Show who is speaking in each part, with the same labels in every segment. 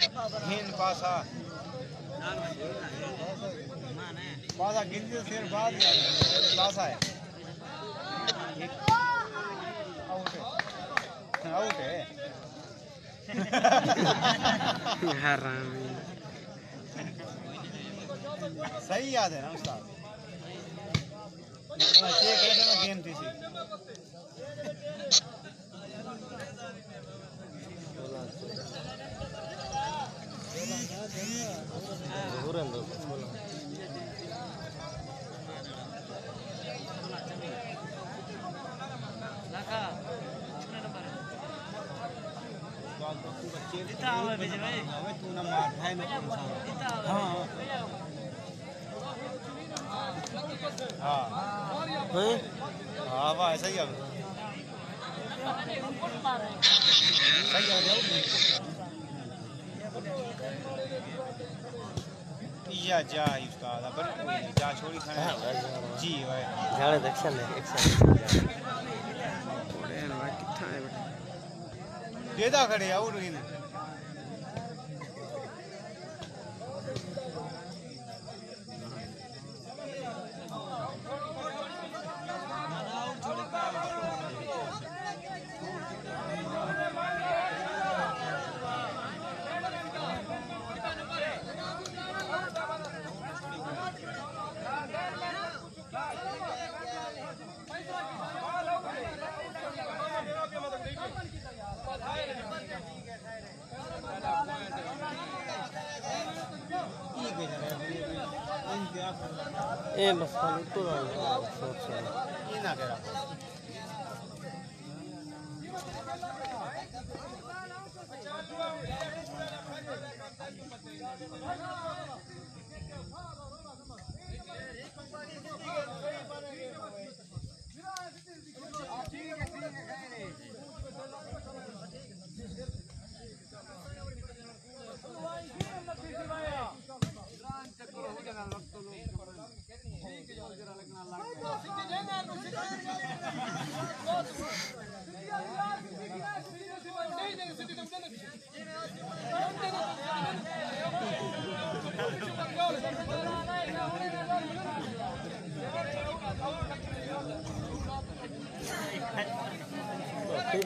Speaker 1: घिन पासा। पासा गिनती फिर बाद पासा है।
Speaker 2: हरामी
Speaker 1: सही याद है ना उस्ताद गेम थी सी है ना हाँ हाँ हाँ वाह सही है है या जा उस्ताद पर जा छोड़ी खाने। जी भाई।
Speaker 3: जाने दक्षिण है एक साइड
Speaker 2: थोड़े ना कितना है बेटा?
Speaker 1: देदा खड़े और इन
Speaker 3: ए बस खाली तो सोच से
Speaker 1: ये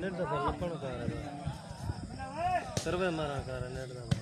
Speaker 3: नेट दफ़ा लपण कर सर्वे मारा कर नेट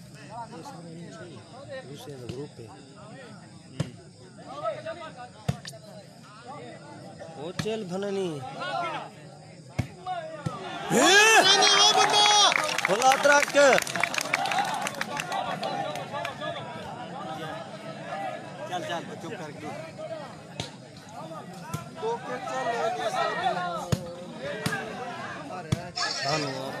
Speaker 3: ग्रुप पे और चल भननी खुला ट्रक
Speaker 1: चल चल चुप
Speaker 3: करके ओके चल धन्यवाद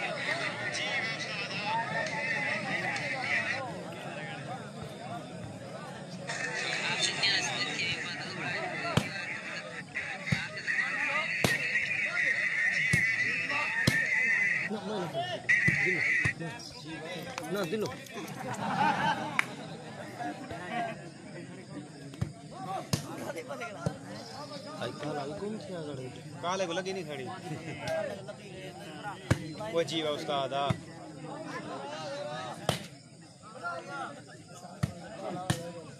Speaker 3: दिलो काले को लगी नहीं खड़ी वो
Speaker 2: है उस्ताद आ।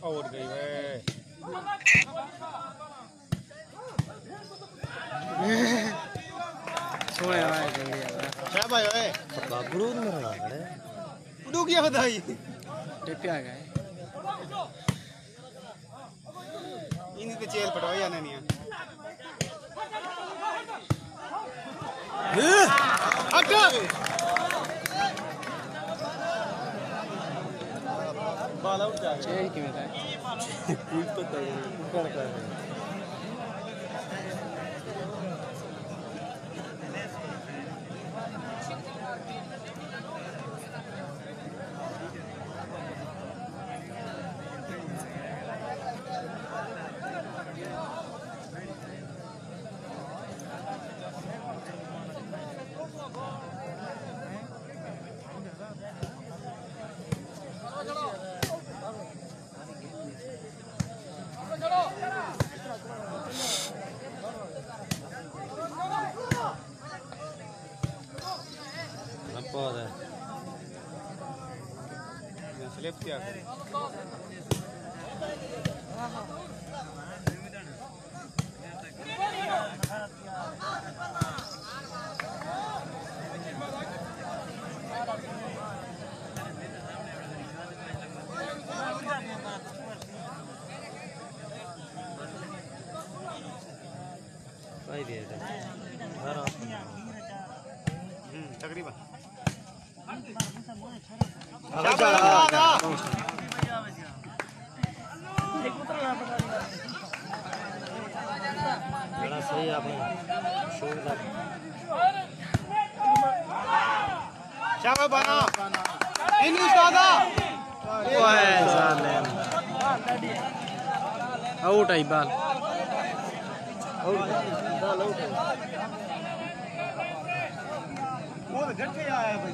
Speaker 2: और
Speaker 3: गई वे।
Speaker 1: सोया भाई जल्दी आ
Speaker 3: भाई ओए बाबरू
Speaker 2: मरना है।
Speaker 3: 누구야 다이 대표가 इनको चेल
Speaker 2: पटाओ या नहीं?
Speaker 1: हट बाल उठ जा चेंज क्यों था
Speaker 3: कुछ पता
Speaker 1: नहीं। left yeah
Speaker 3: Five years.
Speaker 1: Tagriban. बड़ा सही आपने
Speaker 3: शाबाश बना इंग्लिश दादा ओए
Speaker 2: साले आउट आई बॉल आउट
Speaker 3: बॉल आउट वो झटके आया भाई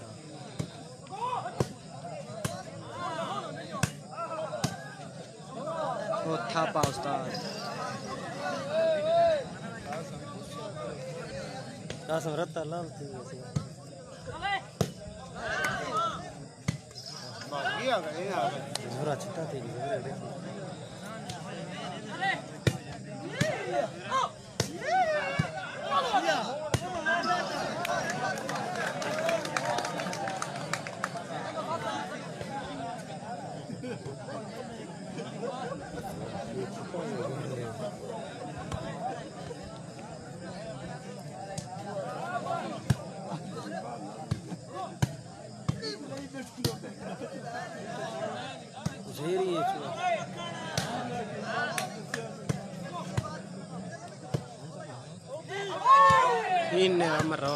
Speaker 2: Otá Pausta. Nasıl rahat
Speaker 1: lan? Bak,
Speaker 3: iyi
Speaker 1: abi, iyi abi.
Speaker 3: Zor açıkta değil, zor öyle.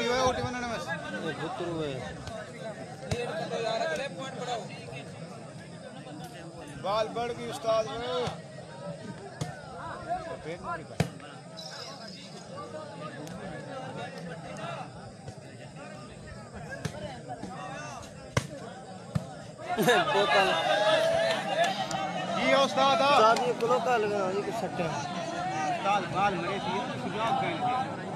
Speaker 3: ही
Speaker 1: हुआ ही बनने में
Speaker 3: ये भुतरू है।
Speaker 1: बाल बढ़ गई उस्ताद वे पेट नहीं पाया।
Speaker 3: बोतल
Speaker 1: ये उस्ताद आ।
Speaker 3: साथ ये कुलो का लगा ये सट्टे।
Speaker 1: उस्ताद बाल मरे थी सुजाक गए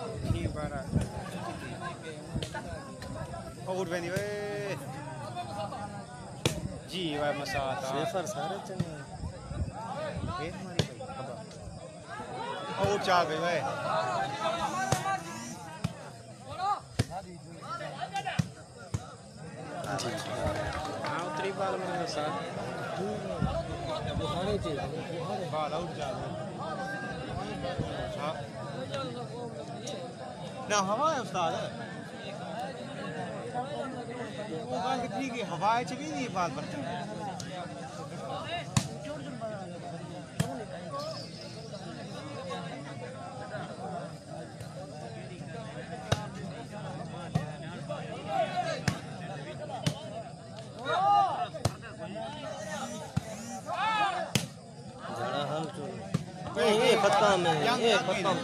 Speaker 1: बारा आउट बनी वे जी वाह मसाता
Speaker 3: सेफर सारे चंगे
Speaker 1: पेट मारी खबर चाह गई वे
Speaker 2: हाँ उतरी बाल मेरे साथ।
Speaker 3: बुखारे चाहिए
Speaker 1: बाल आउट जा गई हाँ। ना हवा है उस्ताद। वो बाल कितनी की हवा है चली नहीं बाल पर
Speaker 3: जरा हम तो ये खत्ता में ये खत्ता में।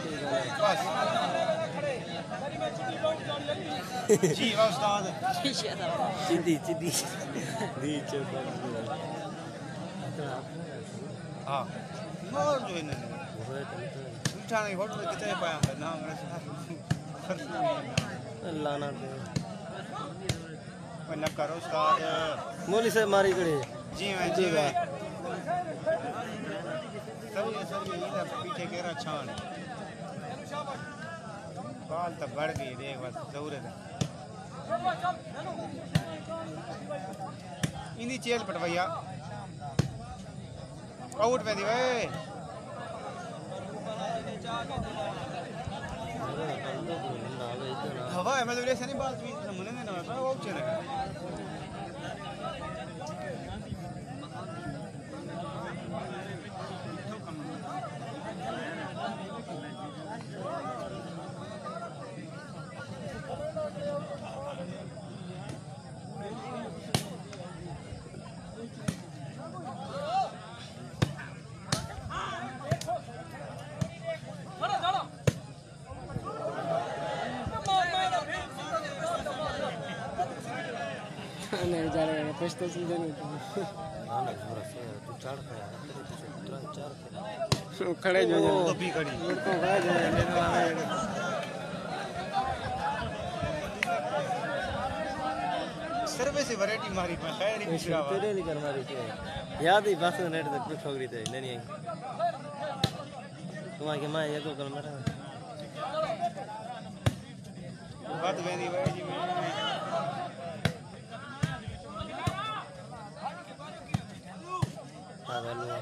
Speaker 1: बस। उस्ताद
Speaker 3: चिदी चिदी दी चोकर
Speaker 1: हाँ और जो है ना उठाने की फ़ोटो कितने पाया हमने नाम मेरे
Speaker 3: लाना दे
Speaker 1: मैं न करो उस्ताद
Speaker 3: मोली से मारी कड़े
Speaker 1: जी मैं जी। मैं सब ये सब ये इधर पीछे के रहा छान बाल तो बढ़ गई देख बस ज़रूरत है इन्हीं चेल पटवैया आउट पे दी भाई हवा है मतलब ऐसा नहीं बात भी मुने नहीं ना वो चले
Speaker 2: नहीं जा रहे हैं कुछ तो समझे नहीं
Speaker 3: लाना जोरा से तू चढ़ पे तुरंत चढ़ पे
Speaker 2: खड़े जो
Speaker 1: कभी कड़ी
Speaker 2: उनको खड़े जो
Speaker 1: सर्वे से वैरायटी मारी मैं खैर ही पूछ रहा
Speaker 3: तेरे लिए कर मारी के याद ही बस नेट तक कुछ ठोकरी थे नहीं आई तुम्हारे के माँ ये को कल मेरा
Speaker 1: बात भाई जी मैं
Speaker 3: अब अलुआ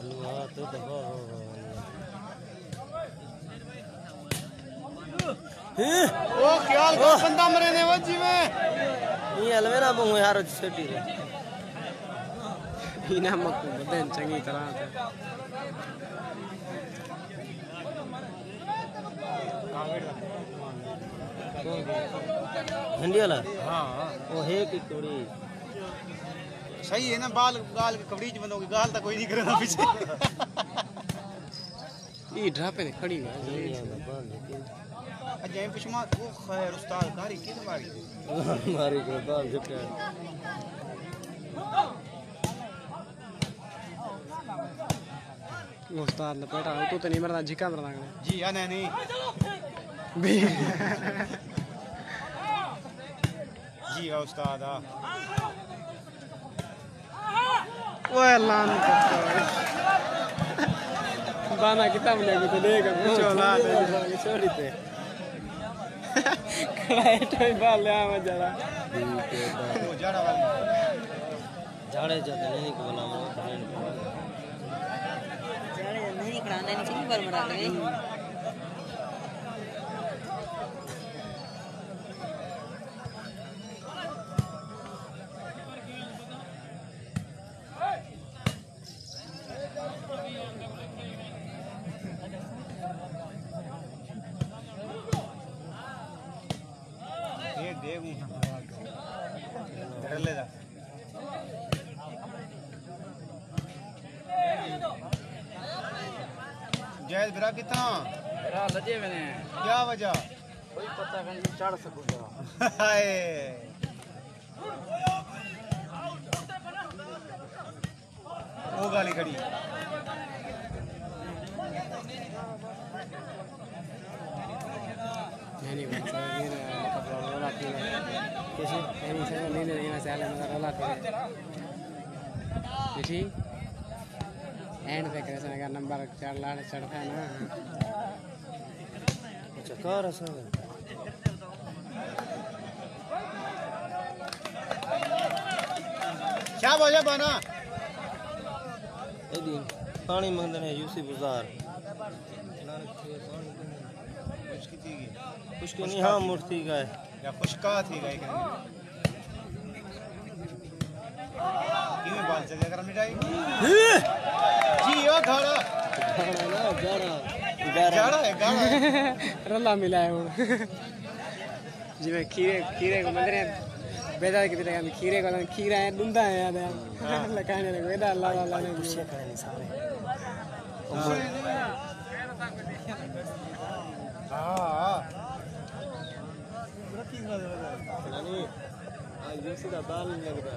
Speaker 3: अलुआ तो दबा
Speaker 1: ओ ख्याल को बंदा मरे ने वजी में
Speaker 3: ये अलवेरा बंगो यार छोटी रे
Speaker 2: इना मक्कू बदन चंगी तरह
Speaker 3: से हंडियाला
Speaker 1: हाँ
Speaker 3: वो है कि थोड़ी
Speaker 1: सही है ना बाल गाल कवरीज बनोगे गाल तो कोई नहीं करेगा पीछे।
Speaker 2: ये ढापे
Speaker 3: ने खड़ी है अच्छा
Speaker 1: ये पिछमा वो खैर उस्ताद कारी की तुम्हारी
Speaker 3: मारी को बाल
Speaker 2: झपटे उस्ताद ने पेटा तू तो नहीं मरना झिका मरना
Speaker 1: जी या नहीं नहीं। जी हाँ, उस्ताद
Speaker 2: आ वो ऐलान बाना किताब लेके तो देगा कुछ औलाद है छोड़ी पे कराए तो बाल ले आवा जरा
Speaker 3: झाड़े जाते नहीं को बोला मैं
Speaker 4: जाने नहीं कराना नहीं चाहिए पर मरा
Speaker 1: गए जैद कितना?
Speaker 2: रा लजे मैंने।
Speaker 1: क्या वजह?
Speaker 2: कोई पता नहीं चढ़ सकूँगा
Speaker 1: हाय। वो गाली खड़ी
Speaker 2: नहीं नहीं वाला की कैसे नहीं से नहीं नहीं ना साले मगर वाला की एंड पे करे सने का नंबर चढ़ ला चढ़ता है ना।
Speaker 3: अच्छा कार
Speaker 1: क्या वजह बना?
Speaker 3: एदी पानी मंगदे ने यूसी बाज़ार।
Speaker 1: उसकी थी
Speaker 3: नहीं हाँ मूर्ति का है।
Speaker 1: या खुशका थी गई
Speaker 2: रला मिला है हूँ जिਵੇਂ खीरे खीरे को मंदिर बेदा की तरह खीरे को खीरा है डुंदा है याद है। लगाने लगे बेदा अल्लाह अल्लाह ने
Speaker 3: कुछ करे नहीं सारे।
Speaker 1: ਹਾਂ
Speaker 3: नहीं आज यूसी का दाल नहीं लग रहा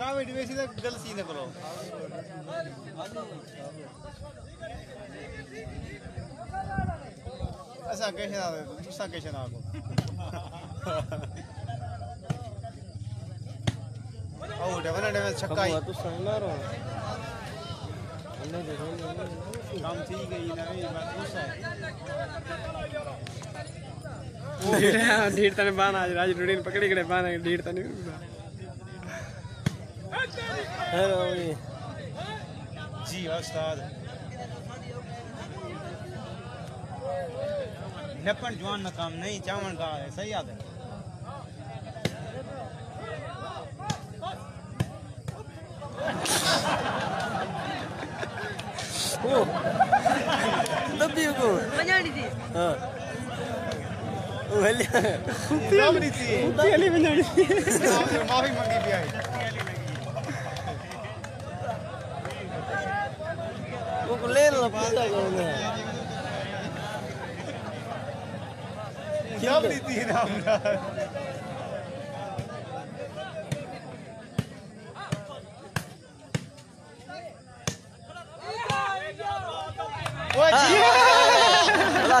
Speaker 3: कावे गी न
Speaker 1: असां
Speaker 2: के
Speaker 1: गुसा के
Speaker 2: ढीर तने बान आज राज रुडीन पकड़ी कड़े बान ढीर तने
Speaker 3: हेलो
Speaker 1: जी उस्ताद नपन जवान ना काम नहीं चावन का है सही याद है ओ
Speaker 3: दबी को मज़ा
Speaker 1: नहीं थी
Speaker 2: हाँ।
Speaker 1: माफ़ी मंगी भी आई
Speaker 3: वो ले लो पता करो
Speaker 1: कामड़ी थी नाम का ओए जी
Speaker 3: बड़ा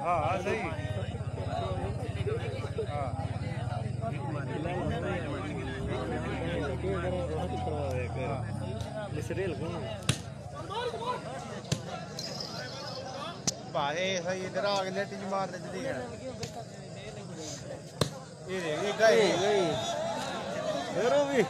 Speaker 1: ਹਾਂ ਸਹੀ मिसरेल को भाई सही इधर आ गए लेट मार दे जल्दी ये देख ये
Speaker 3: गई गई फिर भी